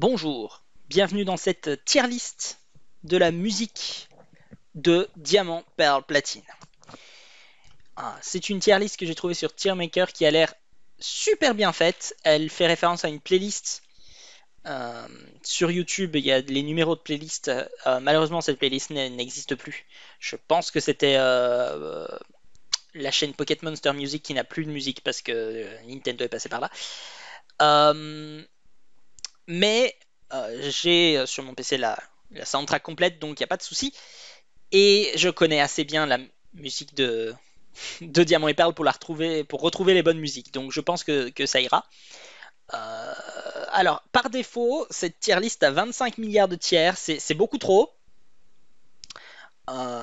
Bonjour, bienvenue dans cette tier list de la musique de Diamant, Perle, Platine. Ah, c'est une tier list que j'ai trouvée sur Tiermaker qui a l'air super bien faite. Elle fait référence à une playlist euh, sur YouTube. Il y a les numéros de playlist. Euh, malheureusement, cette playlist n'existe plus. Je pense que c'était euh, la chaîne Pocket Monster Music qui n'a plus de musique parce que Nintendo est passé par là. Mais j'ai sur mon PC la, la soundtrack complète, donc il n'y a pas de souci. Et je connais assez bien la musique de, de Diamant et Perle pour la retrouver, pour retrouver les bonnes musiques. Donc je pense que, ça ira. Euh, alors, par défaut, cette tier list a 25 milliards de tiers, c'est beaucoup trop. Euh,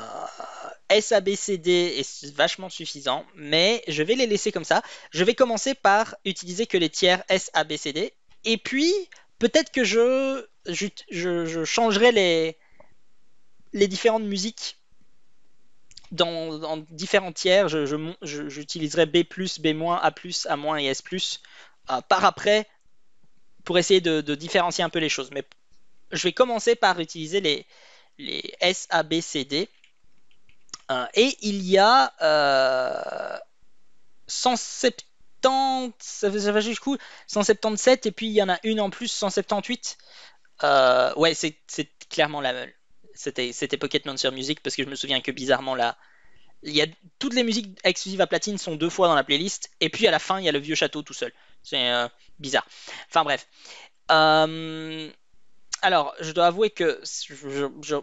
SABCD est vachement suffisant, mais je vais les laisser comme ça. Je vais commencer par utiliser que les tiers SABCD, et puis peut-être que je, je, changerai les, différentes musiques dans, différents tiers, j'utiliserai B+, B-, A+, A- et S+, euh, par après, pour essayer de, différencier un peu les choses. Mais je vais commencer par utiliser les, S, A, B, C, D. Euh, et il y a euh, 170, ça va jusqu'où? 177, et puis il y en a une en plus, 178. Euh, ouais, c'est clairement la, c'était Pocket Monster Music parce que je me souviens que bizarrement là, il y a toutes les musiques exclusives à platine sont deux fois dans la playlist et puis à la fin il y a le vieux château tout seul. C'est euh, bizarre. Enfin bref. Euh, alors je dois avouer que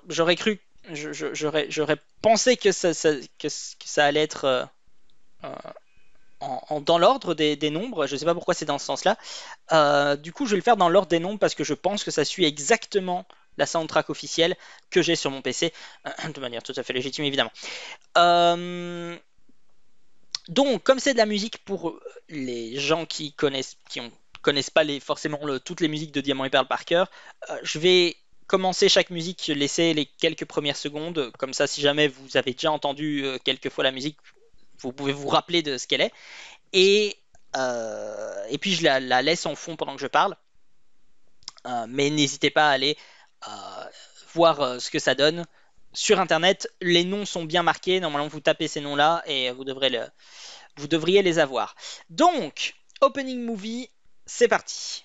j'aurais cru, j'aurais pensé que, ça allait être euh, dans l'ordre des, nombres. Je ne sais pas pourquoi c'est dans ce sens-là. du coup je vais le faire dans l'ordre des nombres parce que je pense que ça suit exactement la soundtrack officielle que j'ai sur mon PC, de manière tout à fait légitime évidemment. Euh, donc, comme c'est de la musique pour les gens qui connaissent, qui ont, connaissent pas forcément toutes les musiques de Diamant et Perle par cœur, euh, je vais commencer chaque musique, laisser les quelques premières secondes, comme ça si jamais vous avez déjà entendu euh, quelques fois la musique, vous pouvez vous rappeler de ce qu'elle est. Et, et puis je la, la, laisse en fond pendant que je parle. mais n'hésitez pas à aller voir euh, ce que ça donne. Sur internet, les noms sont bien marqués. Normalement, vous tapez ces noms-là et vous, devrez le, vous devriez les avoir. Donc, opening movie, c'est parti.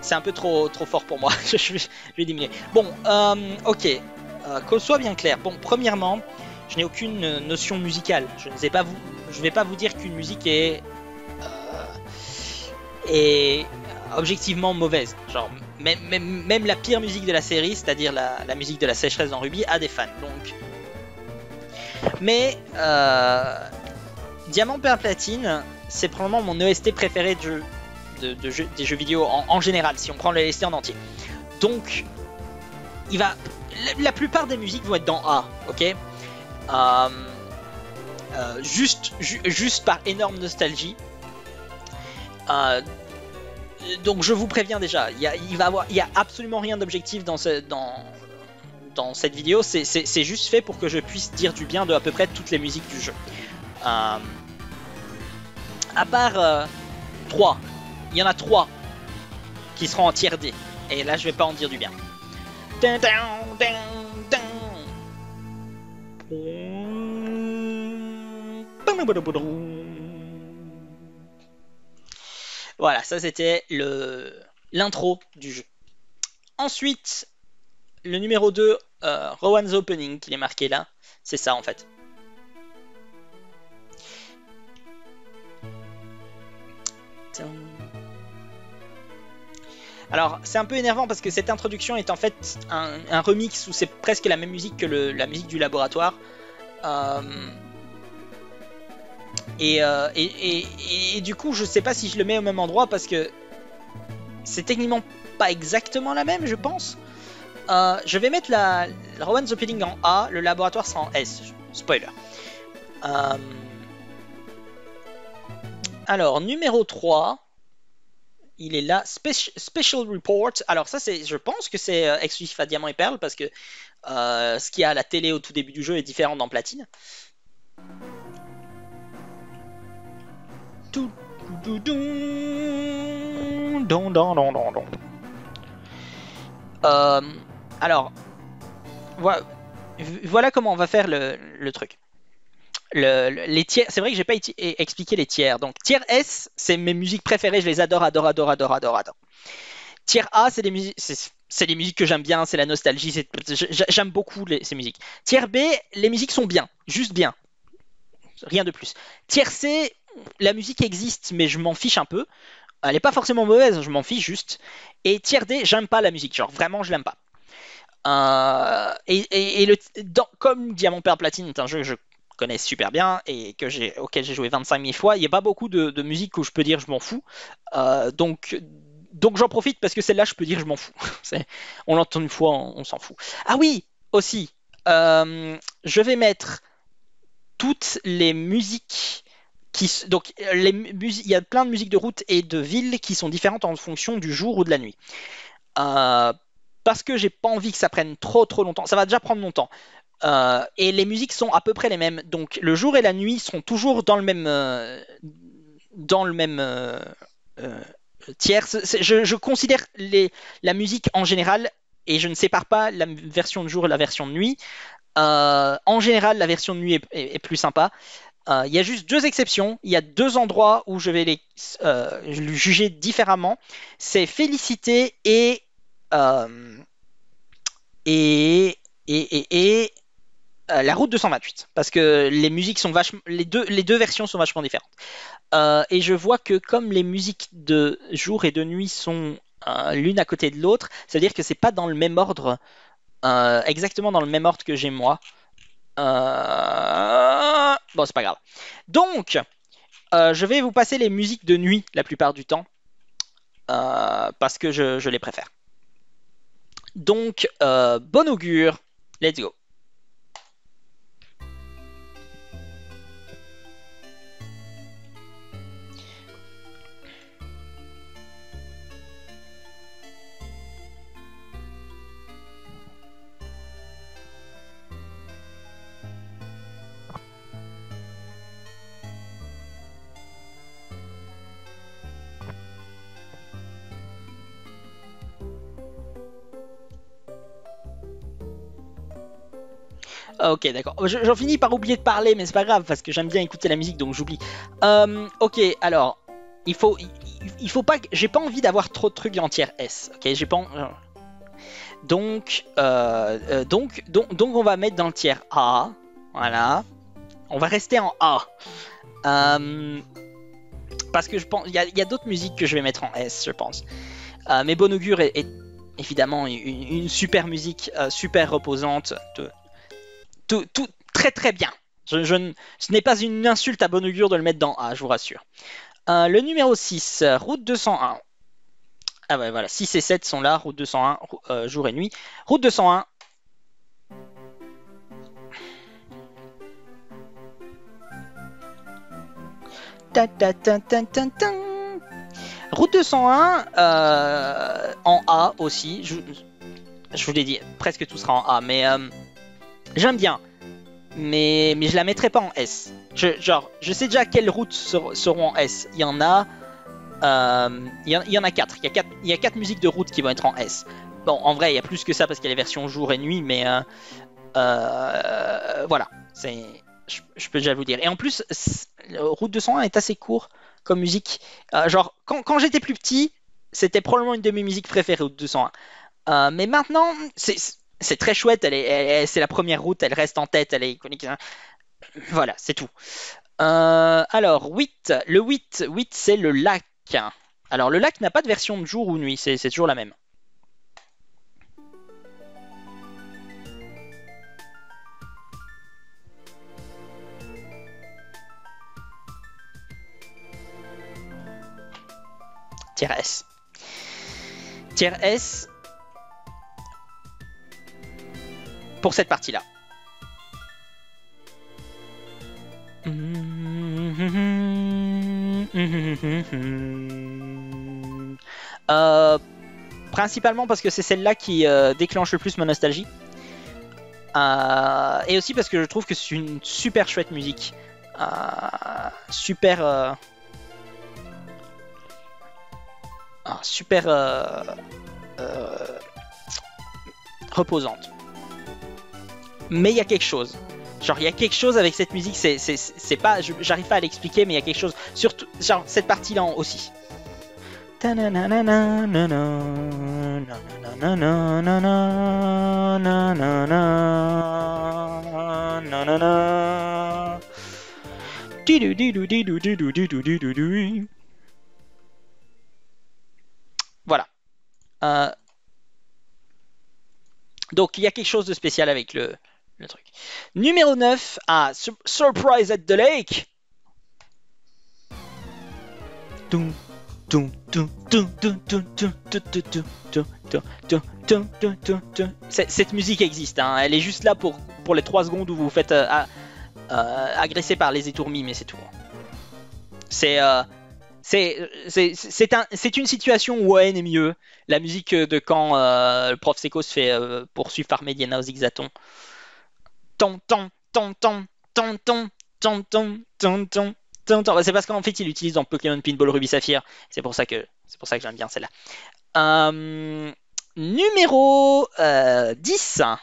C'est un, peu trop, fort pour moi. je, vais, diminuer. Bon, ok. Qu'on soit bien clair. Bon, premièrement, je n'ai aucune notion musicale. Je ne vais pas vous dire qu'une musique est objectivement mauvaise. Même, la pire musique de la série, c'est-à-dire la, musique de la sécheresse dans Ruby, a des fans. Donc, mais Diamant Perle Platine, c'est probablement mon EST préféré de, de, des jeux vidéo en, général, si on prend l'EST en entier. Donc, il va, la, plupart des musiques vont être dans A, ok? Euh, euh, juste, juste par énorme nostalgie. Euh, donc je vous préviens déjà, il y a, a absolument rien d'objectif dans, dans, dans cette vidéo. C'est juste fait pour que je puisse dire du bien de à peu près toutes les musiques du jeu. À part 3, euh, il y en a 3 qui seront en tier D. Et là, je vais pas en dire du bien. Voilà, ça c'était le l'intro du jeu. Ensuite, le numéro 2, euh, Rowan's Opening, qui est marqué là, c'est ça en fait. Alors, c'est un peu énervant parce que cette introduction est en fait un, remix où c'est presque la même musique que la musique du laboratoire. Euh, euh, et, du coup, je sais pas si je le mets au même endroit parce que c'est techniquement pas exactement la même, je pense. Euh, je vais mettre la, la Rowan Opening en A, le laboratoire sera en S. Spoiler. Alors, numéro 3. Il est là. Special Report. Alors, ça, c'est, je pense que c'est euh, exclusif à Diamant et Perle parce que ce qu'il y a à la télé au tout début du jeu est différent dans Platine. Euh, alors, voilà, comment on va faire le, truc. Les tiers, c'est vrai que j'ai pas expliqué les tiers. Donc tiers S, c'est mes musiques préférées, je les adore, adore, adore, adore, adore, adore. Tiers A, c'est des musiques, c'est les musiques que j'aime bien, c'est la nostalgie, j'aime beaucoup ces musiques. Tiers B, les musiques sont bien, juste bien, rien de plus. Tiers C, la musique existe, mais je m'en fiche un peu. Elle est pas forcément mauvaise, je m'en fiche juste. Et tiers D, j'aime pas la musique, genre vraiment je l'aime pas. Euh, et, comme Diamant Père Platine est un jeu que je connais super bien et que j'ai, auquel j'ai joué 25 000 fois, il n'y a pas beaucoup de, musique où je peux dire je m'en fous. Euh, donc, donc j'en profite parce que celle-là, je peux dire je m'en fous. on l'entend une fois, on, s'en fout. Ah oui, aussi, euh, je vais mettre toutes les musiques donc les il y a plein de musiques de route et de ville qui sont différentes en fonction du jour ou de la nuit. Euh, parce que j'ai pas envie que ça prenne trop trop longtemps. Ça va déjà prendre longtemps. Euh, et les musiques sont à peu près les mêmes. Donc le jour et la nuit sont toujours dans le même euh, dans le même tiers. Je, considère les, la musique en général et je ne sépare pas la version de jour et la version de nuit. en général, la version de nuit est plus sympa. Euh, il y a juste deux exceptions. Il y a deux endroits où je vais les euh, juger différemment. C'est Félicité et, euh, et, et, et, la route 228. Parce que les musiques sont vachement. Les deux, les deux versions sont vachement différentes. et je vois que comme les musiques de jour et de nuit sont l'une à côté de l'autre, c'est-à-dire que c'est pas dans le même ordre, exactement dans le même ordre que j'ai moi. Euh, bon, c'est pas grave. Donc, euh, je vais vous passer les musiques de nuit la plupart du temps. Euh, parce que je, les préfère. Donc, bon augure. Let's go. D'accord. J'en finis par oublier de parler, mais c'est pas grave parce que j'aime bien écouter la musique, donc j'oublie. Euh, ok, alors il faut, il, faut pas, j'ai pas envie d'avoir trop de trucs en tiers S. Ok, j'ai pas. Euh, donc, euh, donc, donc, donc, on va mettre dans le tiers A. Voilà. On va rester en A. parce que je pense, il y a, d'autres musiques que je vais mettre en S, je pense. mais Bon Augure est, évidemment une, super musique, super reposante. De, tout, très très bien. Ce n'est pas une insulte à bonne augure de le mettre dans A, je vous rassure. Euh, le numéro 6, route 201. Ah ouais, voilà, 6 et 7 sont là, route 201, euh, jour et nuit. Route 201. route 201 euh, en A aussi. Je, je vous l'ai dit, presque tout sera en A, mais J'aime bien, mais, mais je la mettrai pas en S. Genre, je sais déjà quelles routes seront en S. Il y en a, euh, il, y en, a quatre. Il y a quatre, il y a quatre musiques de route qui vont être en S. Bon, en vrai, il y a plus que ça parce qu'il y a les versions jour et nuit, mais euh, euh, voilà, c'est, je, peux déjà vous dire. Et en plus, Route 201 est assez court comme musique. genre, quand, quand j'étais plus petit, c'était probablement une de mes musiques préférées, Route 201. mais maintenant, c'est c'est très chouette, c'est la première route, elle reste en tête, elle est iconique. Voilà, c'est tout. Euh, alors, 8. Le 8, 8 c'est le lac. Alors, le lac n'a pas de version de jour ou nuit, c'est toujours la même. S. Tiers S pour cette partie-là. Euh, principalement parce que c'est celle-là qui euh, déclenche le plus ma nostalgie. Euh, et aussi parce que je trouve que c'est une super chouette musique. super. super reposante. Mais il y a quelque chose. Genre, il y a quelque chose avec cette musique, c'est pas. J'arrive pas à l'expliquer, mais il y a quelque chose. Surtout, genre, cette partie-là aussi. Voilà. Euh... Donc il y a quelque chose de spécial avec le, le truc. Numéro 9 à Surprise at the Lake. Cette musique existe, hein. elle est juste là pour, pour les 3 secondes où vous vous faites euh, euh, agresser par les étourmis, mais c'est tout. C'est euh, c'est une situation où ON est mieux. La musique de quand le prof Seco se fait poursuivre par Mediana aux. Ton, ton, ton, ton, ton, ton, c'est parce qu'en fait, il utilise dans Pokémon Pinball Ruby Saphir. C'est pour ça que c'est pour ça que j'aime bien celle-là. Euh, numéro 10. Euh,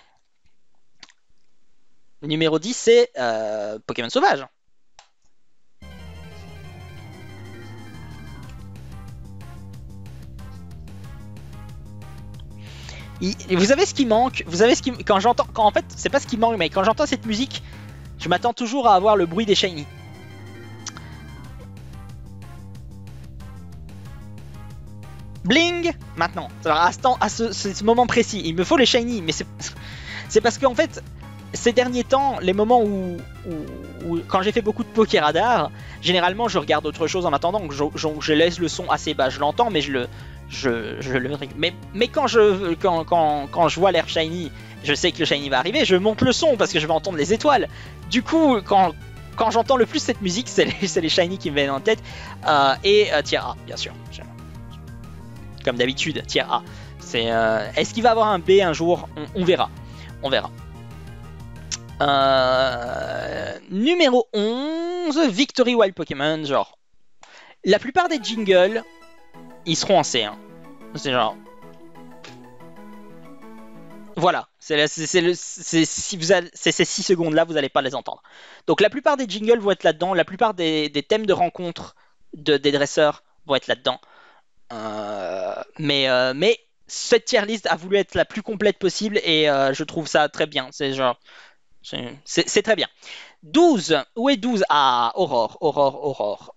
numéro 10, c'est euh, Pokémon Sauvage. Vous savez ce qui manque Vous savez ce qui quand j'entends quand en fait c'est pas ce qui manque mais quand j'entends cette musique, je m'attends toujours à avoir le bruit des shiny. Bling Maintenant. à, ce, ce, moment précis, il me faut les shiny, mais c'est parce qu'en fait, ces derniers temps, les moments où, quand j'ai fait beaucoup de poker radar, généralement je regarde autre chose en attendant, je, je, laisse le son assez bas, je l'entends, mais je le, je, le, mais, mais quand je, quand, quand, quand je vois l'air shiny, je sais que le shiny va arriver, je monte le son parce que je vais entendre les étoiles. Du coup, quand, quand j'entends le plus cette musique, c'est les, les shiny qui me viennent en tête. Euh, et euh, tiens, bien sûr comme d'habitude, tiers A. C'est, euh, est-ce qu'il va avoir un B un jour? On, verra. On verra. Euh, numéro 11, Victory Wild Pokémon. Genre, la plupart des jingles, ils seront en C1. C'est genre. Voilà, c'est ces 6 secondes là, vous n'allez pas les entendre. Donc la plupart des jingles vont être là-dedans, la plupart des, thèmes de rencontre de, des dresseurs vont être là-dedans. Euh, mais, euh, mais cette tier list a voulu être la plus complète possible et euh, je trouve ça très bien. C'est genre. C'est très bien. 12. Où est 12 Ah, Aurore, Aurore, Aurore.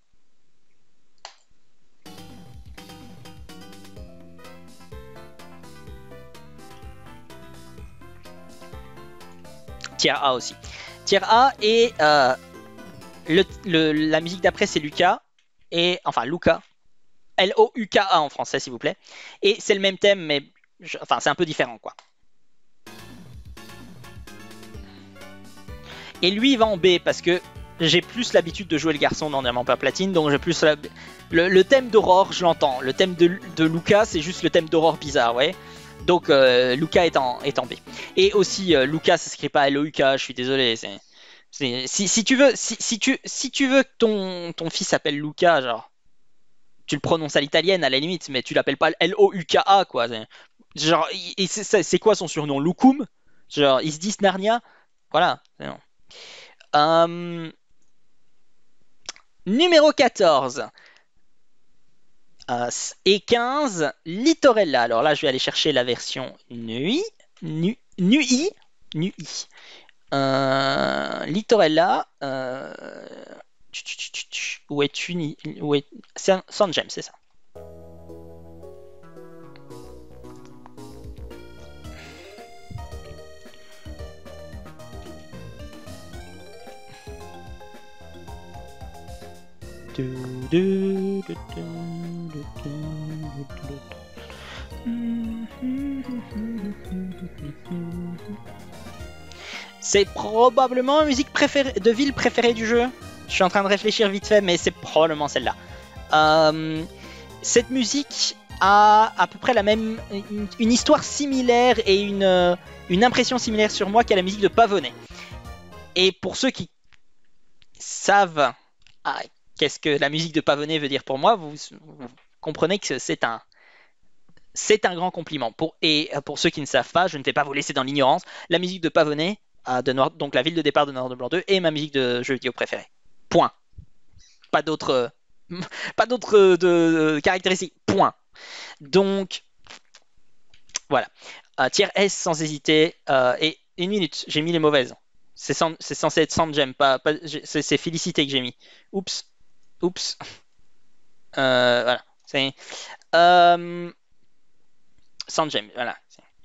Tier A aussi. Tier A et le, la musique d'après c'est Lucas. Et enfin Luca, L-O-U-K-A en français, s'il vous plaît. Et c'est le même thème, mais enfin, c'est un peu différent, quoi. Et lui, il va en B parce que j'ai plus l'habitude de jouer le garçon dans Diamant pas platine, donc j'ai plus le, thème d'Aurore, je l'entends. Le thème de, de Luca, c'est juste le thème d'Aurore bizarre, ouais. Donc euh, Luca est en, est B. Et aussi, euh, Luca, ça s'écrit pas L-O-U-K, je suis désolé. Si, tu veux, si, tu, si tu veux que ton, ton fils s'appelle Luca, genre, tu le prononces à l'italienne à la limite, mais tu l'appelles pas L-O-U-K-A quoi. Genre, c'est quoi son surnom? Lukum? Genre, ils se disent Narnia? Voilà. Euh, numéro 14. Euh, et 15, Litorella. Alors là, je vais aller chercher la version nuit. Nu, nui. Nui. Euh, Litorella. Euh, où est uni où est James, c'est ça. C'est probablement une musique de ville préférée du jeu. Je suis en train de réfléchir vite fait, mais c'est probablement celle-là. Euh, cette musique a à peu près la même, une, histoire similaire et une, une impression similaire sur moi qu'à la musique de Pavonnet. Et pour ceux qui savent ah, qu'est-ce que la musique de Pavonnet veut dire pour moi, vous comprenez que c'est un, c'est un grand compliment. Et pour ceux qui ne savent pas, je ne vais pas vous laisser dans l'ignorance, la musique de Noir, donc la ville de départ de Noir de Blanc 2, est ma musique de jeu vidéo préférée. Point. Pas d'autres pas d'autres de, caractéristiques. Point. Donc, voilà. Euh, tier S sans hésiter. Euh, et une minute, j'ai mis les mauvaises. C'est censé être sans pas c'est Félicité que j'ai mis. Oups. Oups. Euh, voilà. C'est. Euh, sans j'aime, voilà.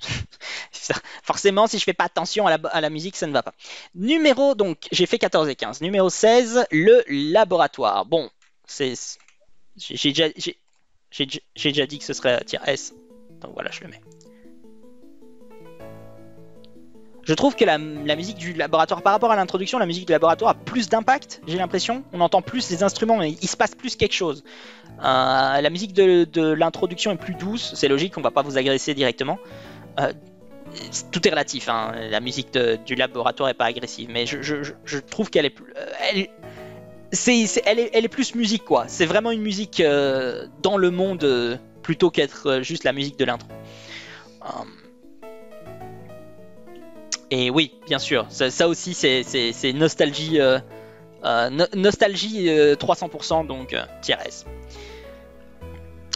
Forcément, si je fais pas attention à la, musique, ça ne va pas. Numéro, donc, j'ai fait 14 et 15. Numéro 16, le laboratoire. Bon, c'est. J'ai déjà, déjà, dit que ce serait tier S. Donc voilà, je le mets. Je trouve que la, musique du laboratoire, par rapport à l'introduction, la musique du laboratoire a plus d'impact, j'ai l'impression. On entend plus les instruments, il se passe plus quelque chose. Euh, la musique de, l'introduction est plus douce, c'est logique, on va pas vous agresser directement. Euh, tout est relatif, hein. la musique du laboratoire est pas agressive, mais je, trouve qu'elle est, euh, elle, est, elle est plus musique quoi. C'est vraiment une musique dans le monde plutôt qu'être juste la musique de l'intro. Et oui, bien sûr, ça, aussi c'est nostalgie, euh, euh, nostalgie 300%, euh, donc tier S.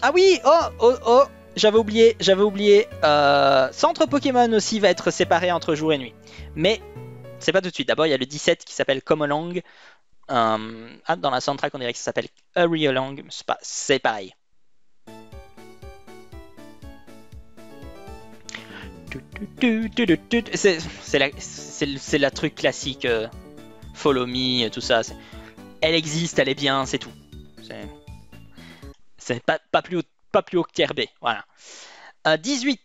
Ah oui, oh, oh, oh, j'avais oublié, j'avais oublié. Centre Pokémon aussi va être séparé entre jour et nuit. Mais c'est pas tout de suite. D'abord, il y a le 17 qui s'appelle Comolang. ah, dans la soundtrack, on dirait que ça s'appelle Hurry C'est pareil. C'est la, truc classique. Euh, follow me, tout ça. Elle existe, elle est bien, c'est tout. C'est pas, plus haut, que tier B. Voilà. 18,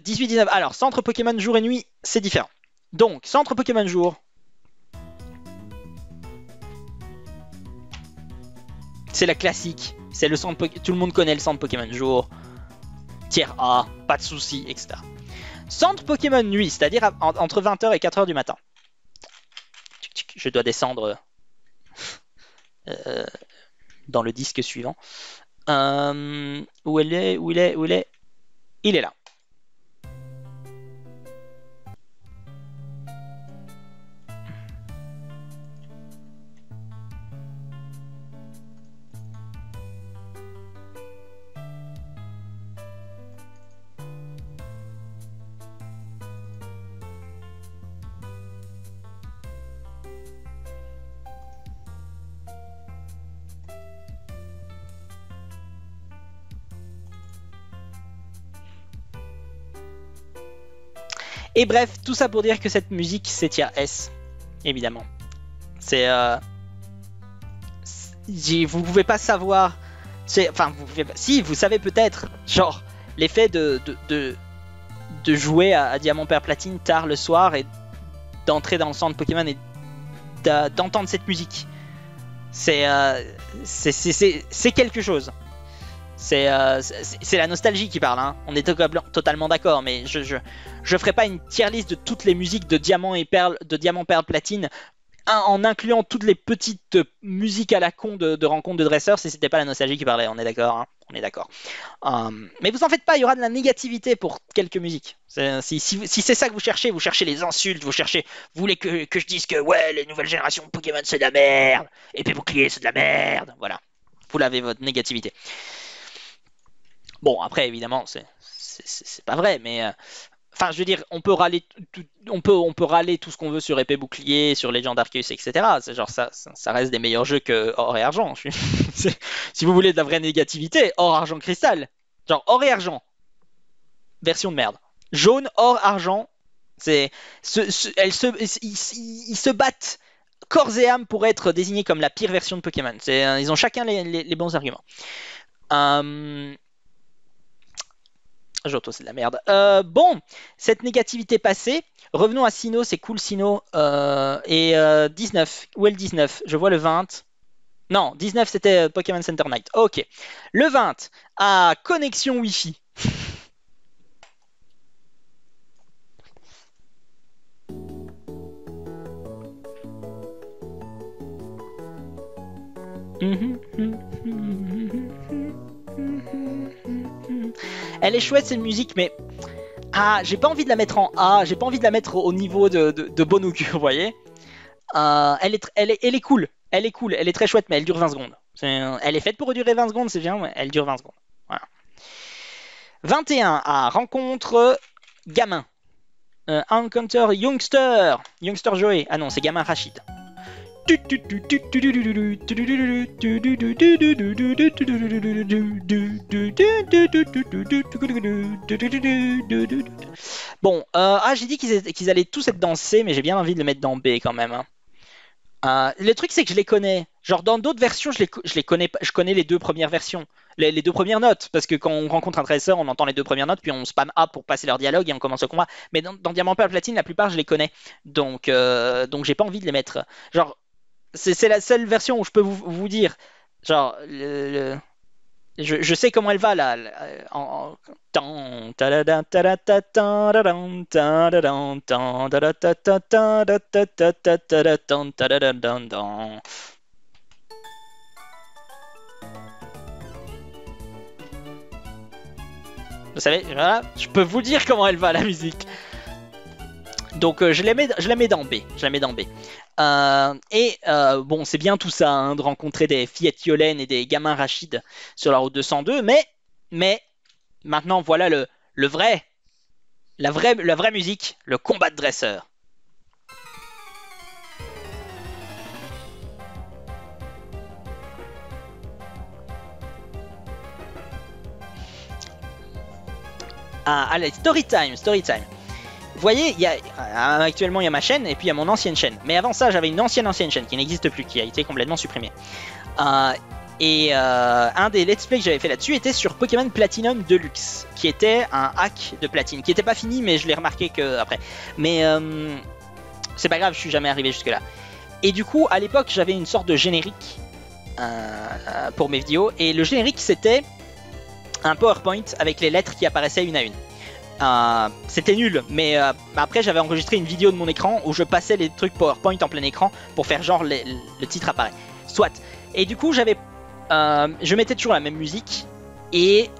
18, 19. Alors, centre Pokémon jour et nuit, c'est différent. Donc, centre Pokémon jour. C'est la classique. C'est le centre Tout le monde connaît le centre Pokémon jour. Tier A, pas de soucis, etc. Centre Pokémon nuit, c'est-à-dire entre 20h et 4h du matin. Je dois descendre euh, dans le disque suivant. Euh, où est Où il est Où il est? Il est là. Et bref, tout ça pour dire que cette musique, c'est tier S, évidemment. C'est. Euh... Vous pouvez pas savoir. Enfin, Si, vous savez peut-être, genre, l'effet de, de, de, jouer à, Diamant Père Platine tard le soir et d'entrer dans le centre Pokémon et d'entendre cette musique. C'est euh, c'est quelque chose. Euh, c'est la nostalgie qui parle, hein. on est totalement d'accord, mais je, je, je ferai pas une tier list de toutes les musiques de Diamant et Perle, de Diamant, Perle, Platine, en incluant toutes les petites musiques à la con de, rencontres de dresseurs si c'était pas la nostalgie qui parlait, on est d'accord, hein. on est d'accord. Euh, mais vous en faites pas, il y aura de la négativité pour quelques musiques. Si, si, c'est ça que vous cherchez, vous cherchez les insultes, vous cherchez, vous voulez que, que je dise que ouais, les nouvelles générations de Pokémon c'est de la merde, épée bouclier c'est de la merde, voilà. Vous l'avez votre négativité. Bon, après, évidemment, c'est pas vrai, mais. Euh, enfin, je veux dire, on peut râler, tout, on peut, on peut râler tout ce qu'on veut sur épée bouclier, sur Legend Arceus, etc. C'est genre ça, ça reste des meilleurs jeux que or et argent. si vous voulez de la vraie négativité, or, argent, cristal. Genre or et argent. Version de merde. Jaune, or, argent. C'est, ils, se battent corps et âme pour être désignés comme la pire version de Pokémon. Ils ont chacun les, bons arguments. Euh, Johto, c'est de la merde. Euh, bon, cette négativité passée, revenons à Sino, c'est cool Sino. Euh, et 19, où est le 19 Je vois le 20. Non, 19 c'était Pokémon Center Night. Ok. Le 20 à connexion Wi-Fi. Elle est chouette cette musique, mais ah, j'ai pas envie de la mettre en A, j'ai pas envie de la mettre au niveau de, de, vous voyez. Euh, elle, est, elle, est, elle cool, elle est cool, elle est très chouette, mais elle dure 20 secondes. elle est faite pour durer 20 secondes, c'est bien, mais elle dure 20 secondes. Voilà. 21 à rencontre gamin. Euh, encounter Youngster. Youngster Joey. Ah non, c'est gamin Rachid. Bon, euh, ah j'ai dit qu'ils allaient tous être dansés, mais j'ai bien envie de le mettre dans B quand même. Hein. Euh, le truc c'est que je les connais. Genre dans d'autres versions, je les, je les connais, je connais les deux premières versions, les, deux premières notes, parce que quand on rencontre un dresseur, on entend les deux premières notes, puis on spam A pour passer leur dialogue et on commence le combat. Mais dans, Diamant Pearl Platine, la plupart je les connais, donc euh, donc j'ai pas envie de les mettre. Genre c'est la seule version où je peux vous, dire, genre, je, sais comment elle va là. Vous savez, je peux vous dire comment elle va la musique. Donc je, la mets, je la mets dans B. Je la mets dans B. Euh, et euh, bon, c'est bien tout ça, hein, de rencontrer des fillettes Yolène et des gamins Rachid sur la route 202, mais, mais maintenant voilà le, le vrai, la vraie, la vraie musique, le combat de dresseur. Ah, allez, story time, story time voyez, y a, euh, actuellement il y a ma chaîne et puis il y a mon ancienne chaîne. Mais avant ça, j'avais une ancienne ancienne chaîne qui n'existe plus, qui a été complètement supprimée. Euh, et euh, un des let's play que j'avais fait là-dessus était sur Pokémon Platinum Deluxe, qui était un hack de platine, qui n'était pas fini, mais je l'ai remarqué que après. Mais c'est pas grave, je suis jamais arrivé jusque là. Et du coup, à l'époque, j'avais une sorte de générique pour mes vidéos, et le générique c'était un PowerPoint avec les lettres qui apparaissaient une à une. Euh, c'était nul, mais euh, après j'avais enregistré une vidéo de mon écran où je passais les trucs PowerPoint en plein écran pour faire genre le titre apparaît. Soit. Et du coup j'avais, euh, je mettais toujours la même musique et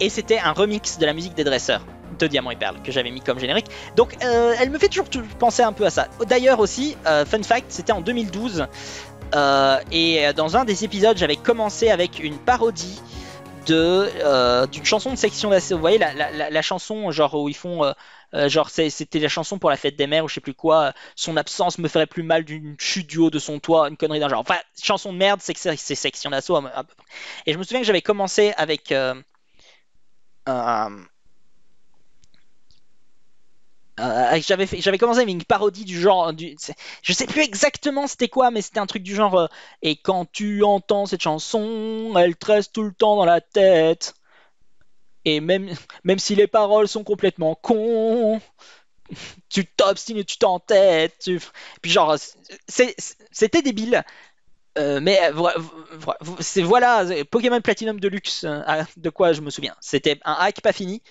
et c'était un remix de la musique des dresseurs de Diamant et Perle que j'avais mis comme générique. Donc elle me fait toujours penser un peu à ça. D'ailleurs aussi, fun fact, c'était en 2012 et dans un des épisodes j'avais commencé avec une parodie de euh, d'une chanson de section d'assaut. Vous voyez la, chanson genre où ils font euh, euh, genre c'était la chanson pour la fête des mères ou je sais plus quoi. Son absence me ferait plus mal d'une chute du haut de son toit, une connerie d'un genre. Enfin chanson de merde, c'est c'est section d'assaut. Et je me souviens que j'avais commencé avec euh, j'avais j'avais commencé avec une parodie du genre, du, je sais plus exactement c'était quoi, mais c'était un truc du genre. Euh, et quand tu entends cette chanson, elle te reste tout le temps dans la tête. Et même, même si les paroles sont complètement cons, tu t'obstines et tu t'entêtes. Tu... Puis genre, c'était débile. Euh, mais voilà, Pokémon Platinum Deluxe, de quoi je me souviens. C'était un hack pas fini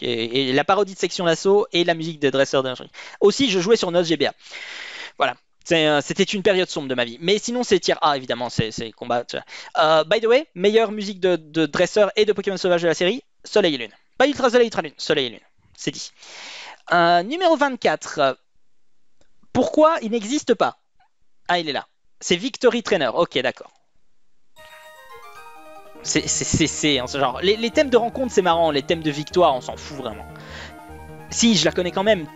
et, la parodie de section d'assaut et la musique de dresseur d'infanterie. Aussi, je jouais sur Nos GBA. Voilà. C'était une période sombre de ma vie. Mais sinon, c'est tier A, évidemment, c'est combat. Euh, by the way, meilleure musique de, dresseur et de Pokémon sauvage de la série, Soleil et Lune. Pas Ultra Soleil, Ultra Lune, Soleil et Lune. C'est dit. Euh, numéro 24. Pourquoi il n'existe pas? Ah, il est là. C'est Victory Trainer. Ok, d'accord. C'est hein, genre. Les, thèmes de rencontre, c'est marrant. Les thèmes de victoire, on s'en fout vraiment. Si, je la connais quand même.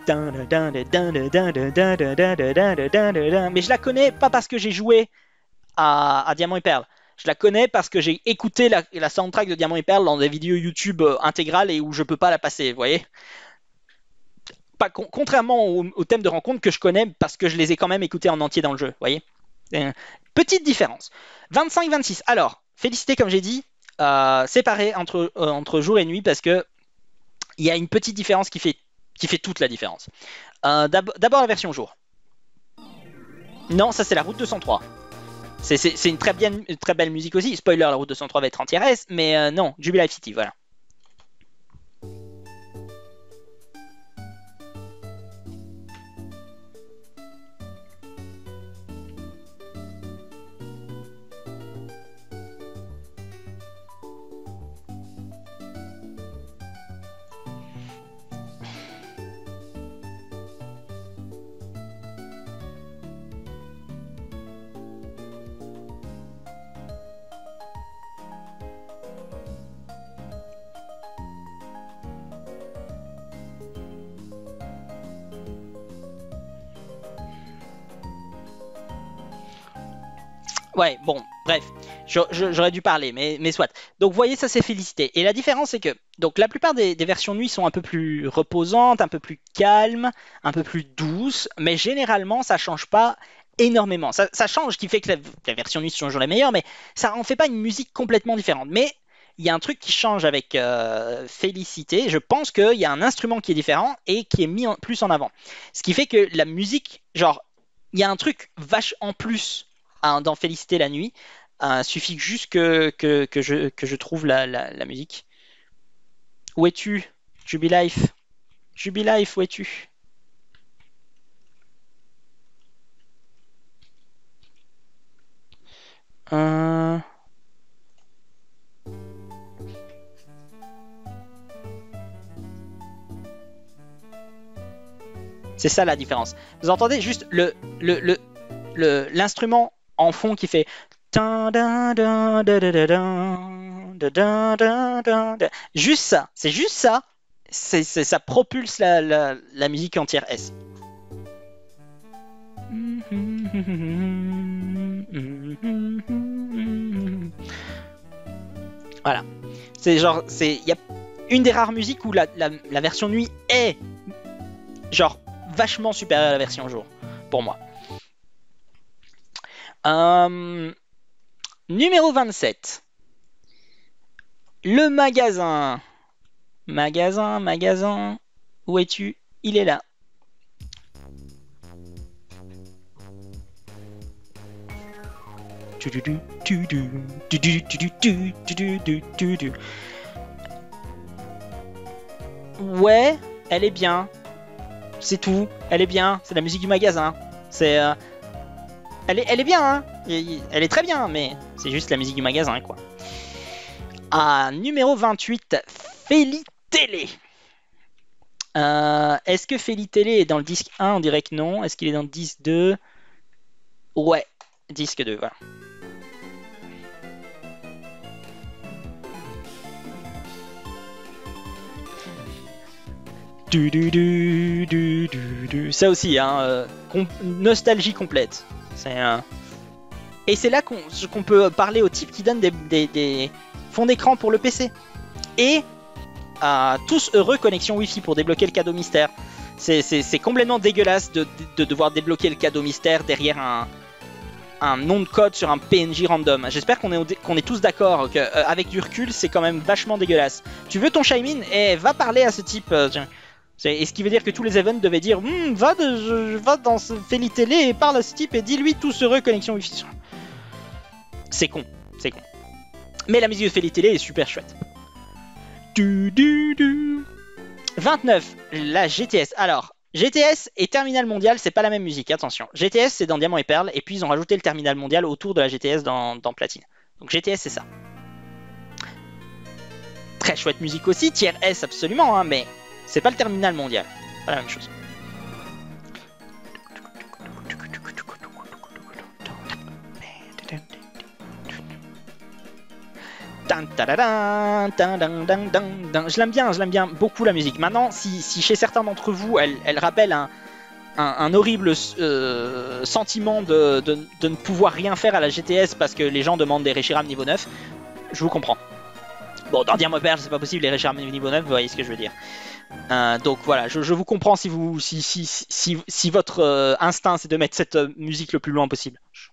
Mais je la connais pas parce que j'ai joué à, Diamant et Perle. Je la connais parce que j'ai écouté la, soundtrack de Diamant et Perle dans des vidéos YouTube intégrales et où je peux pas la passer, voyez pas, Contrairement aux, thèmes de rencontre que je connais parce que je les ai quand même écoutés en entier dans le jeu, voyez Petite différence. 25-26. Alors, Félicité, comme j'ai dit, euh, séparés entre, euh, jour et nuit parce que il y a une petite différence qui fait, qui fait toute la différence. Euh, d'abord la version jour. Non, ça c'est la route 203. C'est une très, bien, très belle musique aussi. Spoiler, la route 203 va être en tiers S, mais non, Jubilife City, voilà. Ouais, bon, bref, j'aurais dû parler, mais, soit. Donc, vous voyez, ça c'est félicité. Et la différence, c'est que donc la plupart des, versions nuit sont un peu plus reposantes, un peu plus calmes, un peu plus douces, mais généralement, ça change pas énormément. Ça, change, ce qui fait que la, version nuit sont toujours les meilleures, mais ça en fait pas une musique complètement différente. Mais il y a un truc qui change avec euh, Félicité. Je pense qu'il y a un instrument qui est différent et qui est mis plus en avant. Ce qui fait que la musique, genre, il y a un truc vache en plus dans Féliciter la nuit. Il suffit juste que, que, que, je, que je trouve la, la, musique. Où es-tu Jubilife Jubilife, où es-tu? Euh... C'est ça la différence. Vous entendez juste le l'instrument en fond qui fait juste ça, c'est juste ça, c'est, ça propulse la, la, musique entière S. Voilà. C'est genre, c'est, y a une des rares musiques où la, la, version nuit est genre vachement supérieure à la version jour, pour moi. Euh, numéro 27. Le magasin. Magasin, magasin. Où es-tu Il est là. Ouais, elle est bien. C'est tout. Elle est bien. C'est la musique du magasin. C'est euh, elle est, bien, hein Elle est très bien, mais c'est juste la musique du magasin, quoi. Ah, numéro 28, Feli Télé. Est-ce que Feli Télé est dans le disque 1 On dirait que non. Est-ce qu'il est dans le disque 2 Ouais, disque 2, voilà. Du, du, du, Ça aussi, hein, euh, nostalgie complète. Et c'est là qu'on peut parler au type qui donne des, fonds d'écran pour le PC. Et à tous heureux connexion Wi-Fi pour débloquer le cadeau mystère. C'est complètement dégueulasse de, devoir débloquer le cadeau mystère derrière un, nom de code sur un PNJ random. J'espère qu'on est, qu'on est tous d'accord qu'avec euh, du recul, c'est quand même vachement dégueulasse. Tu veux ton Shaimin Et eh, va parler à ce type. Euh, et ce qui veut dire que tous les events devaient dire hmm, va, de, va dans ce Télé et parle à ce type et dis-lui tout heureux connexion Wi-Fi. C'est con, c'est con. Mais la musique de Télé est super chouette. Du, du, du. 29, la GTS. Alors, GTS et Terminal Mondial, c'est pas la même musique, attention. GTS, c'est dans Diamant et Perle, et puis ils ont rajouté le Terminal Mondial autour de la GTS dans, dans Platine. Donc GTS, c'est ça. Très chouette musique aussi, tiers S absolument, hein, mais c'est pas le terminal mondial. Pas la même chose. Je l'aime bien, je l'aime bien beaucoup la musique. Maintenant, si, chez certains d'entre vous, elle, rappelle un, horrible euh, sentiment de, ne pouvoir rien faire à la GTS parce que les gens demandent des Reshiram niveau 9, je vous comprends. Bon, dans Diamond Perle, c'est pas possible, les Reshiram niveau 9, vous voyez ce que je veux dire. Euh, donc voilà, je, vous comprends si, vous, si, si, si, votre euh, instinct c'est de mettre cette euh, musique le plus loin possible. Je,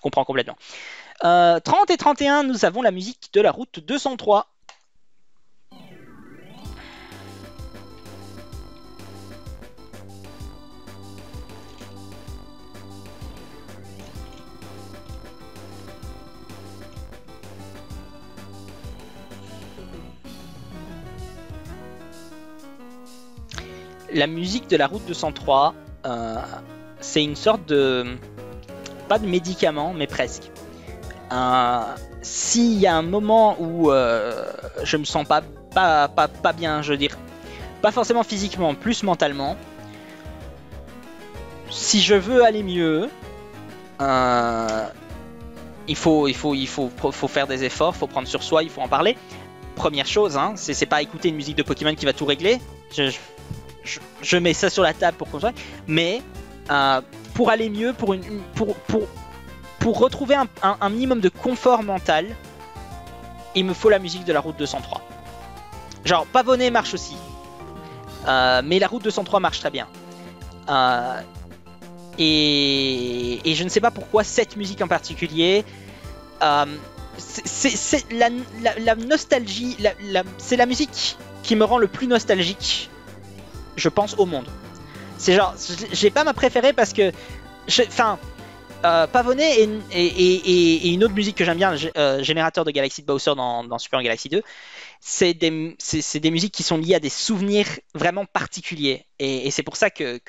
comprends complètement. Euh, 30 et 31, nous avons la musique de la route 203. La musique de la route 203, euh, c'est une sorte de... Pas de médicament, mais presque. Euh, S'il y a un moment où euh, je me sens pas, pas, pas, pas bien, je veux dire, pas forcément physiquement, plus mentalement, si je veux aller mieux, euh, il, faut, il, faut, il faut, faut faire des efforts, faut prendre sur soi, il faut en parler. Première chose, hein, c'est pas écouter une musique de Pokémon qui va tout régler. Je mets ça sur la table pour construire. Mais euh, pour aller mieux, pour, pour, pour, retrouver un, minimum de confort mental, il me faut la musique de la route 203. Genre, Pavonnet marche aussi. Euh, mais la route 203 marche très bien. Euh, et, je ne sais pas pourquoi cette musique en particulier. C'est la, nostalgie, c'est la musique qui me rend le plus nostalgique, je pense, au monde. C'est genre, j'ai pas ma préférée parce que, enfin, euh, et, et, une autre musique que j'aime bien, euh, Générateur de Galaxy de Bowser dans, dans Super Galaxy 2, c'est des, musiques qui sont liées à des souvenirs vraiment particuliers. Et, c'est pour ça que,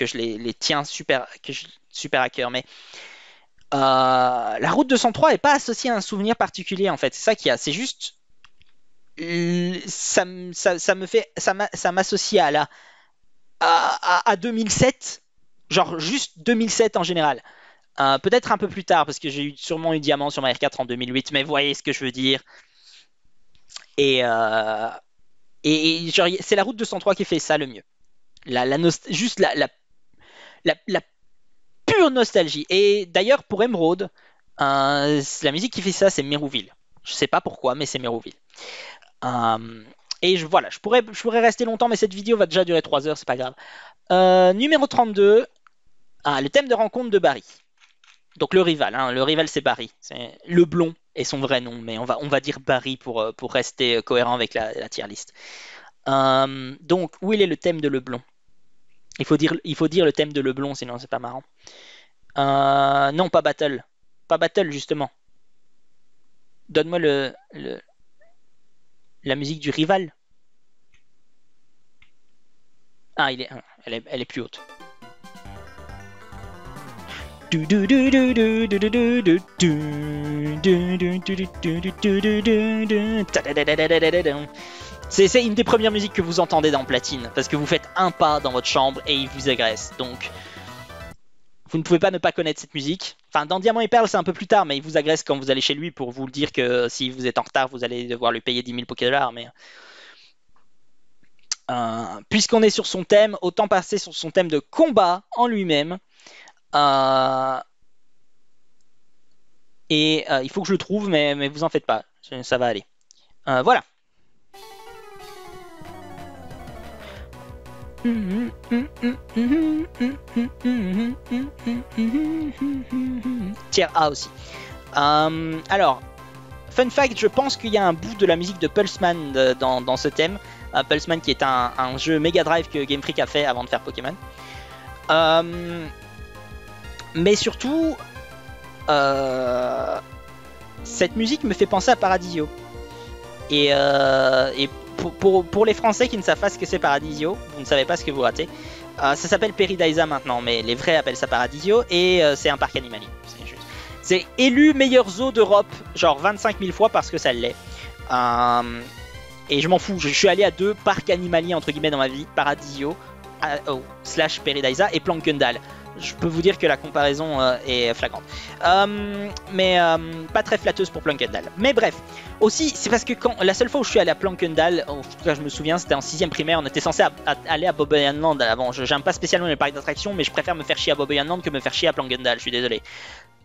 je les, les, tiens super, que je, super à cœur. Mais euh, la route 203 n'est pas associée à un souvenir particulier en fait. C'est ça qu'il y a. C'est juste. Ça, me fait. Ça m'associe à la. À, à, à 2007 genre juste 2007 en général. Euh, Peut-être un peu plus tard, parce que j'ai sûrement eu Diamant sur ma R4 en 2008, mais voyez ce que je veux dire. Et, euh, c'est la route 203 qui fait ça le mieux. La, juste la, pure nostalgie. Et d'ailleurs, pour Emerald, euh, la musique qui fait ça, c'est Merouville. Je sais pas pourquoi, mais c'est Merouville. Euh, et voilà, je pourrais, rester longtemps, mais cette vidéo va déjà durer 3 heures, c'est pas grave. Euh, numéro 32, ah, le thème de rencontre de Barry. Donc le rival, hein, le rival c'est Barry. C'est le blond est son vrai nom, mais on va, dire Barry pour, euh, rester cohérent avec la, la tier list. Donc, où est le thème de Leblon il faut, dire, il faut dire le thème de Leblon, sinon c'est pas marrant. Non, pas Battle. Pas Battle, justement. Donne-moi le, la musique du rival. Ah, il est, elle, est, elle est plus haute. C'est une des premières musiques que vous entendez dans Platine, parce que vous faites un pas dans votre chambre et il vous agresse. Donc, vous ne pouvez pas ne pas connaître cette musique. Enfin, dans Diamant et Perle, c'est un peu plus tard, mais il vous agresse quand vous allez chez lui pour vous dire que si vous êtes en retard, vous allez devoir lui payer 10 000 Pokédollars. Mais euh, puisqu'on est sur son thème, autant passer sur son thème de combat en lui-même. Euh, et euh, il faut que je le trouve, mais, mais vous en faites pas, ça va aller. Voilà. Tier A aussi. Euh, alors, fun fact, je pense qu'il y a un bout de la musique de Pulseman dans, dans ce thème. Uh, Pulseman qui est un, jeu Mega Drive que Game Freak a fait avant de faire Pokémon. Euh, mais surtout, euh, cette musique me fait penser à Paradisio. Et, euh, et pour, les Français qui ne savent pas ce que c'est Paradisio, vous ne savez pas ce que vous ratez. Euh, ça s'appelle Peridaisa maintenant, mais les vrais appellent ça Paradisio et euh, c'est un parc animalier. C'est élu meilleur zoo d'Europe, genre 25 000 fois parce que ça l'est. Euh, et je m'en fous, je, je, suis allé à deux parcs animaliers entre guillemets dans ma vie, Paradisio oh, slash Peridaisa et Plankendal je peux vous dire que la comparaison euh, est flagrante. Euh, mais euh, pas très flatteuse pour Plankendal. Mais bref, aussi, c'est parce que quand la seule fois où je suis allé à Plankendal, en tout cas je me souviens, c'était en 6ème primaire, on était censé à, à, aller à Land avant. J'aime pas spécialement les parcs d'attractions, mais je préfère me faire chier à Land que me faire chier à Plankendal, je suis désolé.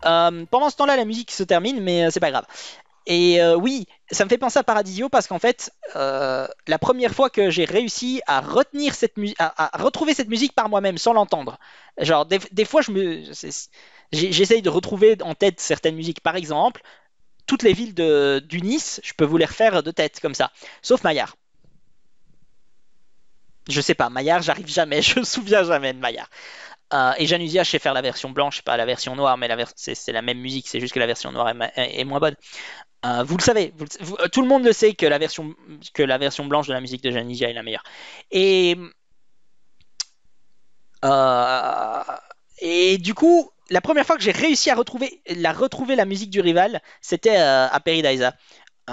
pendant ce temps-là, la musique se termine, mais c'est pas grave. Et oui, ça me fait penser à Paradisio parce qu'en fait, euh, la première fois que j'ai réussi à retenir cette musique, à, retrouver cette musique par moi-même sans l'entendre. Genre, des, fois, je J'essaye de retrouver en tête certaines musiques. Par exemple, toutes les villes de, du Nice, je peux vous les refaire de tête comme ça. Sauf Maillard. Je sais pas, Maillard, j'arrive jamais, je me souviens jamais de Maillard. Euh, et Janusia, je sais faire la version blanche, pas la version noire, mais c'est la même musique, c'est juste que la version noire est, moins bonne. Euh, vous le savez, tout le monde le sait que la, version, que la version blanche de la musique de Janusia est la meilleure. Et, euh, et du coup, la première fois que j'ai réussi à retrouver la, retrouver la musique du rival, c'était à Peridaisa.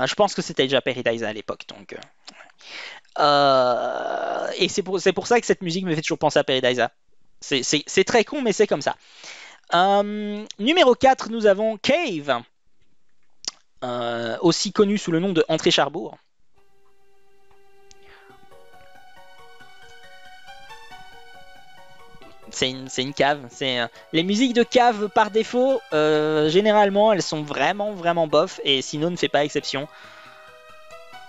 je pense que c'était déjà Peridaisa à l'époque, donc. et c'est pour, pour ça que cette musique me fait toujours penser à Peridaisa. C'est très con, mais c'est comme ça. Euh, numéro 4, nous avons Cave, euh, aussi connu sous le nom de Entrée Charbourg. C'est une, cave. Euh, les musiques de cave par défaut, généralement, elles sont vraiment, vraiment bof, et Sino ne fait pas exception.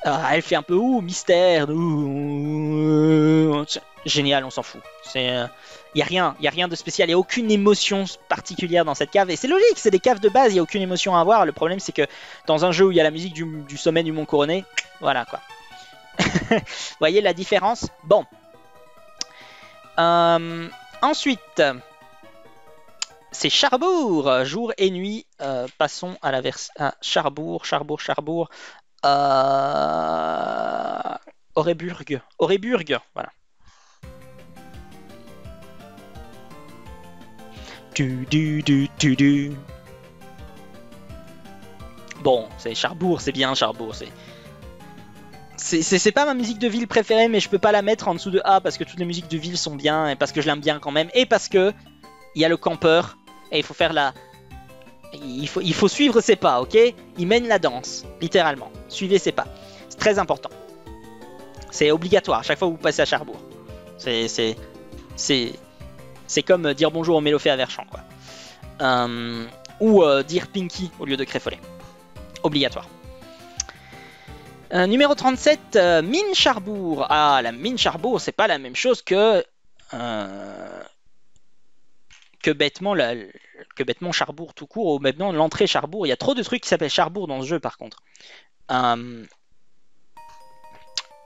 Ah, elle fait un peu ouh, mystère, génial, on s'en fout. C'est il y a rien, il y a rien de spécial, il aucune émotion particulière dans cette cave et c'est logique, c'est des caves de base, il y a aucune émotion à avoir. Le problème c'est que dans un jeu où il y a la musique du, sommet du Mont Couronné, voilà quoi. Vous voyez la différence? Bon. Euh, ensuite, c'est Charbourg, jour et nuit. Euh, passons à la version Charbourg, Charbourg, Charbourg. Euh... Auréburg, Auréburg, voilà. Bon, c'est Charbourg, c'est bien Charbourg. C'est c'est pas ma musique de ville préférée, mais je peux pas la mettre en dessous de A parce que toutes les musiques de ville sont bien et parce que je l'aime bien quand même et parce que il y a le campeur et il faut faire la. Il faut, il faut suivre ses pas, ok? Il mène la danse, littéralement. Suivez ses pas. C'est très important. C'est obligatoire à chaque fois que vous passez à Charbourg. C'est. C'est. C'est comme euh, dire bonjour au Mélofée à Verchamp, quoi. Euh, ou euh, dire Pinky au lieu de Créfolet. Obligatoire. numéro 37, Mine Charbourg. Ah, la Mine Charbourg, c'est pas la même chose que. que bêtement, que bêtement Charbourg tout court, ou maintenant l'entrée Charbourg. Il y a trop de trucs qui s'appellent Charbourg dans ce jeu, par contre.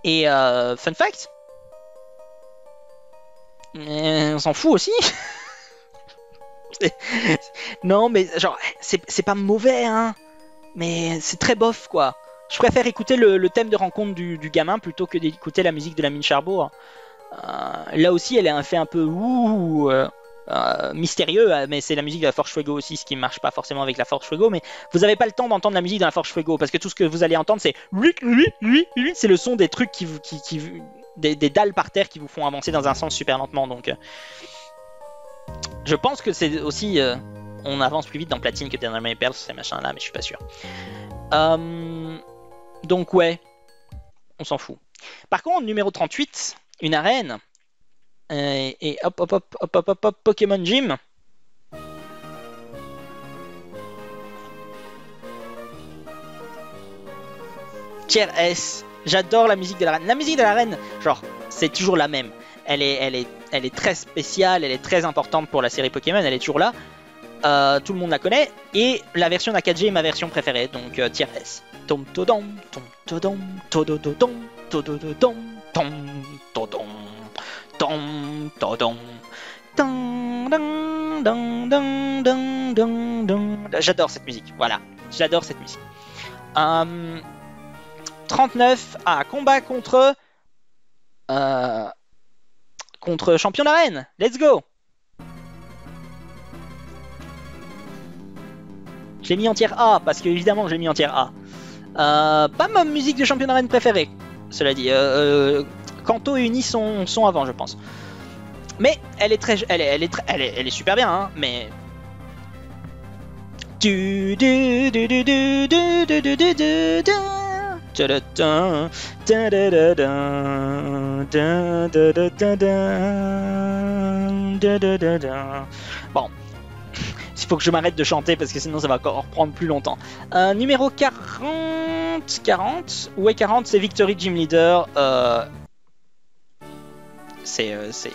et fun fact, on s'en fout aussi. non, mais genre, c'est pas mauvais, hein. Mais c'est très bof, quoi. Je préfère écouter le, thème de rencontre du, gamin plutôt que d'écouter la musique de la mine Charbourg. Euh, là aussi, elle est un fait un peu ouh, euh, euh, mystérieux, mais c'est la musique de la Forge Fuego aussi, ce qui marche pas forcément avec la Forge Fuego. Mais vous avez pas le temps d'entendre la musique de la Forge Fuego parce que tout ce que vous allez entendre, c'est lui, lui, lui, lui, c'est le son des trucs qui, qui, qui, des, dalles par terre qui vous font avancer dans un sens super lentement. Donc, euh, je pense que c'est aussi. Euh, on avance plus vite dans Platine que dans Perles, ces machins-là, mais je suis pas sûr. Euh, donc, ouais, on s'en fout. Par contre, numéro 38, une arène. et hop, hop, hop, hop, hop, hop, hop, Pokémon Gym. Tier S. J'adore la musique de la reine. La musique de la reine, genre, c'est toujours la même. Elle est, elle, est, elle est très spéciale, elle est très importante pour la série Pokémon, elle est toujours là. Euh, tout le monde la connaît. Et la version a 4G est ma version préférée, donc euh, tier S. Tom todom, tom todom, tom todom, tom todom. J'adore cette musique, voilà, j'adore cette musique. Euh, 39 à combat contre euh, contre champion d'arène. Let's go. J'ai mis en tiers A parce que évidemment j'ai mis en tiers A. Euh, pas ma musique de champion d'arène préférée, cela dit. Euh, et Uni sont, avant, je pense. Mais elle est très, elle est, elle est, elle est, elle est super bien, hein, mais. Du, du, du, Bon, il faut que je m'arrête de chanter parce que sinon ça va encore prendre plus longtemps. Euh, numéro 40, 40, ouais 40, c'est Victory Gym Leader. Euh, c'est, c'est,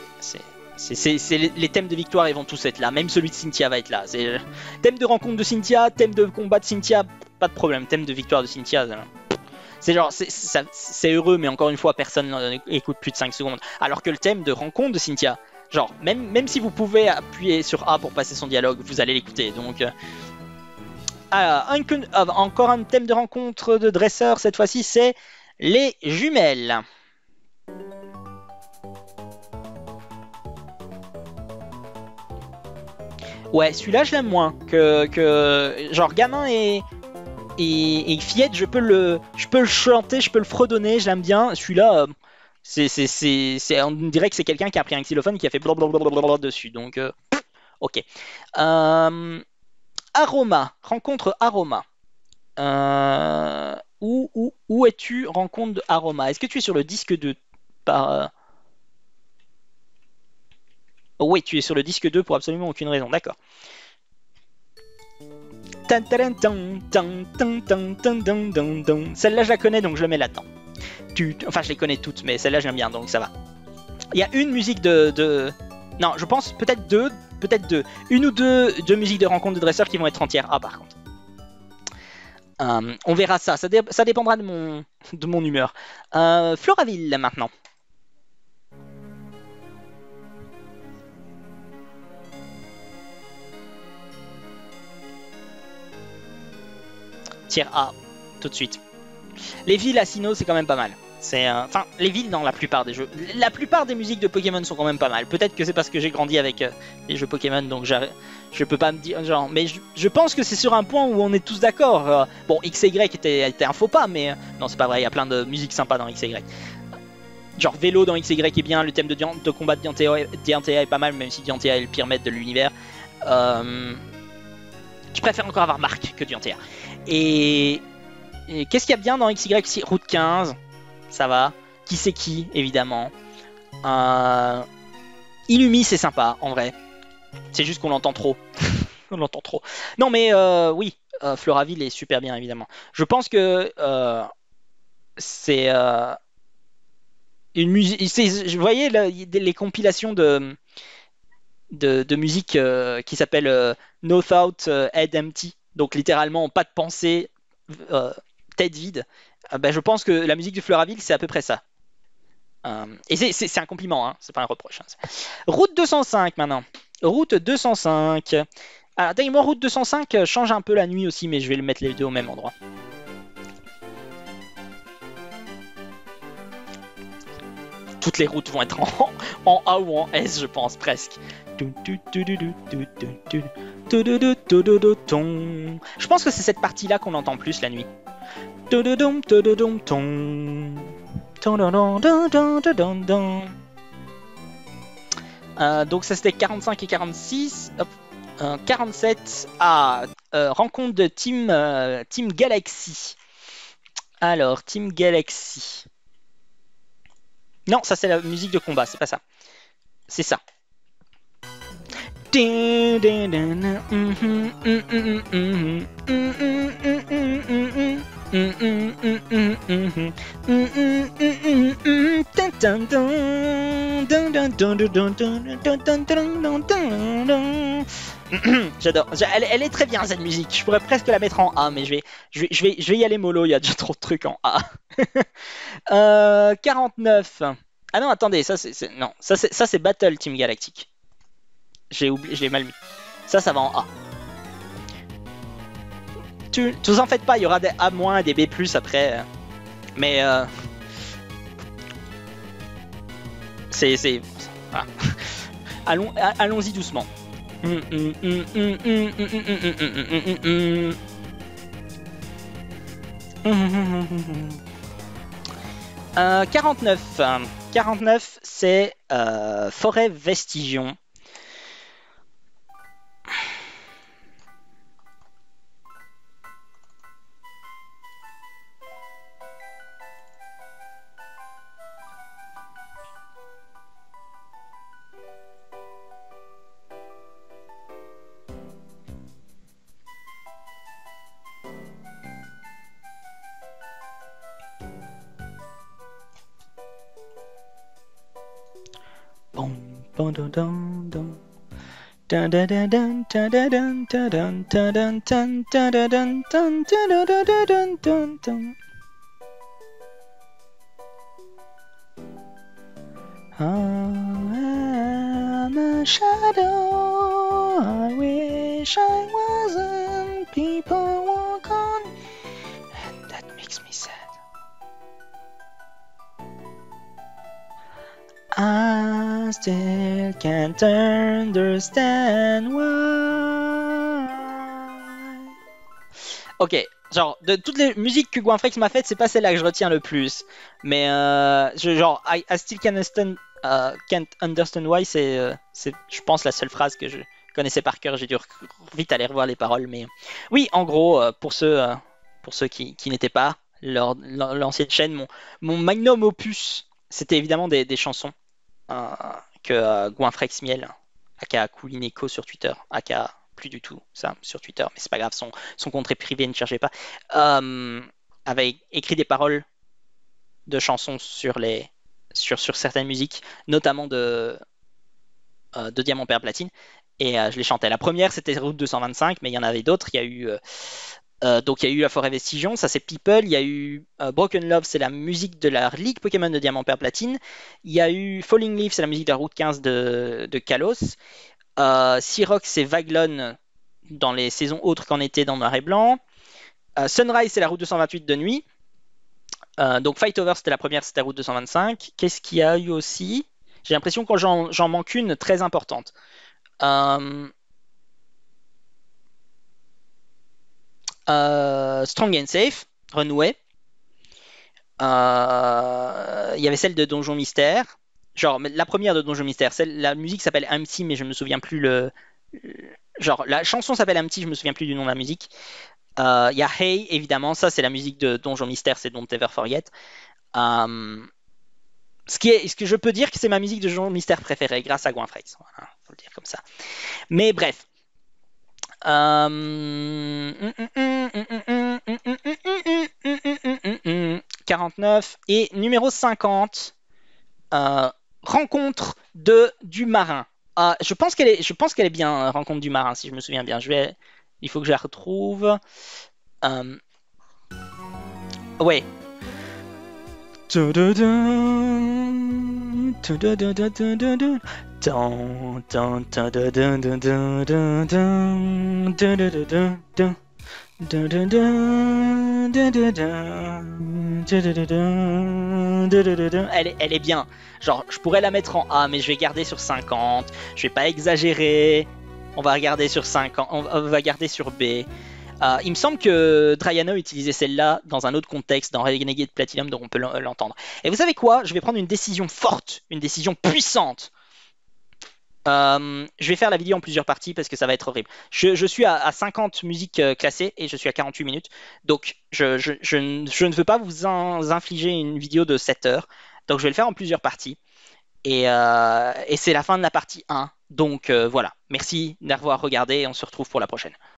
C'est les, thèmes de victoire, ils vont tous être là. Même celui de Cynthia va être là. Euh, thème de rencontre de Cynthia, thème de combat de Cynthia, pas de problème. Thème de victoire de Cynthia. ça- C'est genre, c'est- heureux, mais encore une fois, personne n'en écoute plus de 5 secondes. Alors que le thème de rencontre de Cynthia, genre, même, si vous pouvez appuyer sur A pour passer son dialogue, vous allez l'écouter. Donc, euh, ah, ah, encore un thème de rencontre de dresseur, cette fois-ci, c'est les jumelles. Ouais, celui-là, je l'aime moins que, que genre gamin et, et, et fillette, je peux le, je peux le chanter, je peux le fredonner, je l'aime bien. Celui-là, euh, c'est, on dirait que c'est quelqu'un qui a pris un xylophone qui a fait blablabla dessus. Donc, euh, ok. Euh, Aroma, rencontre Aroma. Euh, où où, où es-tu rencontre Aroma? Est-ce que tu es sur le disque 2 par, euh, oui, tu es sur le disque 2 pour absolument aucune raison, d'accord. Celle-là, je la connais, donc je le mets là-dedans. Enfin, je les connais toutes, mais celle-là, j'aime bien, donc ça va. Il y a une musique de... de- Non, je pense peut-être deux, peut-être deux. Une ou deux, musiques de rencontre de dresseurs qui vont être entières. Ah, par contre. Euh, on verra ça, ça dépendra de mon, de mon humeur. Euh, Floraville, maintenant. Tier A, tout de suite. Les villes à Sinnoh, c'est quand même pas mal. C'est, euh, enfin, les villes dans la plupart des jeux. La plupart des musiques de Pokémon sont quand même pas mal. Peut-être que c'est parce que j'ai grandi avec euh, les jeux Pokémon, donc je peux pas me dire genre. Mais je, pense que c'est sur un point où on est tous d'accord. Euh, bon, XY était, était un faux pas, mais euh, non, c'est pas vrai. Il y a plein de musiques sympas dans XY. Genre vélo dans XY est bien, le thème de, combat de est pas mal, même si Diantea est le pire maître de l'univers. Je préfère encore avoir Marc que Diantea. Et, qu'est-ce qu'il y a bien dans XY Route 15, ça va. Qui c'est qui, évidemment? Euh, Illumi, c'est sympa, en vrai. C'est juste qu'on l'entend trop. on l'entend trop. Non, mais euh, oui, euh, Floraville est super bien, évidemment. Je pense que euh, c'est euh, une musique. Vous voyez les compilations de, musique qui s'appellent euh, No Thought, Head Empty. Donc littéralement, pas de pensée, euh, tête vide. Ben, je pense que la musique de Floraville, c'est à peu près ça. Euh, et c'est- un compliment, hein, c'est pas un reproche. hein. Route 205 maintenant. Route 205. Alors, d'ailleurs, route 205 euh, change un peu la nuit aussi, mais je vais le mettre les deux au même endroit. Toutes les routes vont être en, en A ou en S, je pense, presque. Je pense que c'est cette partie-là qu'on entend plus la nuit. Donc ça c'était 45 et 46. Hop. Euh, 47 à rencontre de Team Galaxy. Alors, Team Galaxy. Non, ça c'est la musique de combat, c'est pas ça. C'est ça. J'adore. J'a- Elle, est très bien cette musique. Je pourrais presque la mettre en A, mais je vais, je vais, je vais, y aller mollo. Il y a déjà trop de trucs en A. Euh, 49. Ah non, attendez, ça c'est non, ça ça c'est Battle Team Galactique. J'ai oublié, mal mis. Ça, ça va en A. Tu, tu vous en faites pas, il y aura des A-, des B+, après. Mais... C'est... allons-y doucement. Euh, 49. 49, c'est Forêt Vestigion. Am a shadow. I wish I wasn't. People walk on, and that makes me sad. I still can't understand why. Ok, genre de toutes les musiques que Gwenfrex m'a faites, c'est pas celle-là que je retiens le plus. Mais euh, genre, I, I still can't understand, uh, understand why, c'est, euh, c'est, je pense, la seule phrase que je connaissais par cœur. J'ai dû vite aller revoir les paroles, mais oui, en gros, euh, pour ceux, euh, pour ceux qui, n'étaient pas, l'ancienne chaîne, mon, mon magnum opus, c'était évidemment des chansons euh, que euh, Gwenfrex Miel, aka Koulineko sur Twitter, aka plus du tout ça sur Twitter, mais c'est pas grave, son, son compte est privé, ne cherchez pas, euh, avait écrit des paroles de chansons sur les sur, sur certaines musiques, notamment de, euh, de Diamant Père Platine, et je les chantais. La première c'était Route 225, mais il y en avait d'autres. Il y a eu euh, donc il y a eu La Forêt Vestigion, ça c'est People. Il y a eu euh, Broken Love, c'est la musique de la Ligue Pokémon de Diamant Père Platine. Il y a eu Falling Leaf, c'est la musique de la Route 15 de, Kalos. Euh, c'est Vaglon dans les saisons autres qu'en été dans Noir et Blanc. Euh, Sunrise, c'est la route 228 de nuit. Donc Fight Over, c'était la première, c'était la route 225. Qu'est-ce qu'il y a eu aussi? J'ai l'impression que j'en, manque une très importante. Euh, Strong and Safe, Renoué. Euh, Il y avait celle de Donjon Mystère. Genre, la première de Donjon Mystère. Celle, la musique s'appelle Empty, mais je me souviens plus le. Genre, la chanson s'appelle Empty, je me souviens plus du nom de la musique. Euh, Il y a Hey, évidemment, ça c'est la musique de Donjon Mystère, c'est Don't Ever Forget. Ce, qui est, ce que je peux dire que c'est ma musique de Donjon Mystère préférée, grâce à. Voilà, faut le dire comme ça. Mais bref. Euh, 49 et numéro 50. euh, rencontre de du marin. Ah, je pense qu'elle est, je pense qu'elle est bien euh, rencontre du marin si je me souviens bien. Je vais, il faut que je la retrouve. Euh, ouais. Elle est, elle est bien. Genre, je pourrais la mettre en A, mais je vais garder sur 50. Je vais pas exagérer. On va regarder sur 50. On va garder sur B. Euh, il me semble que Drayano utilisait celle-là dans un autre contexte, dans Renegade Platinum, donc on peut l'entendre. Et vous savez quoi? Je vais prendre une décision forte, une décision puissante. Euh, je vais faire la vidéo en plusieurs parties parce que ça va être horrible. Je, suis à, à, 50 musiques euh, classées et je suis à 48 minutes. Donc je, ne veux pas vous in, infliger une vidéo de 7 heures. Donc je vais le faire en plusieurs parties. Et, c'est la fin de la partie 1. Donc voilà. Merci d'avoir regardé et on se retrouve pour la prochaine.